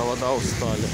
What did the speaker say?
Провода устали.